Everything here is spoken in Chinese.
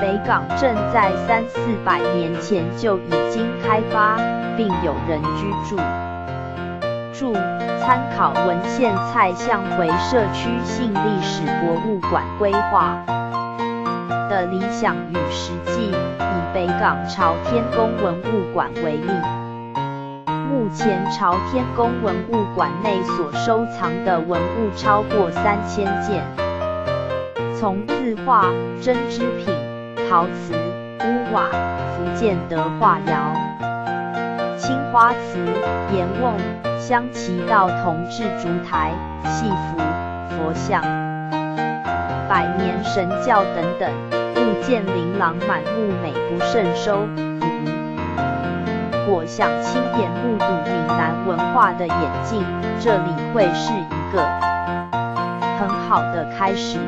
北港镇在三四百年前就已经开发，并有人居住。注：参考文献蔡相回社区性历史博物馆规划的理想与实际，以北港朝天宫文物馆为例。目前朝天宫文物馆内所收藏的文物超过三千件，从字画、针织品、陶瓷、屋瓦、福建德化窑、青花瓷、岩瓮、香旗到铜制烛台、戏服、佛像、百年神教等等物件琳琅满目，美不胜收。我想亲眼目睹闽南文化的演进，这里会是一个很好的开始。